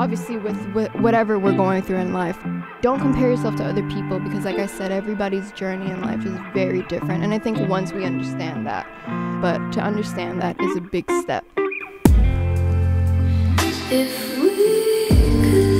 obviously with, with whatever we're going through in life don't compare yourself to other people because like i said everybody's journey in life is very different. And i think once we understand that but to understand that is a big step. If we could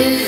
If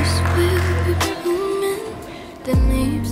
Flowers will be blooming, The leaves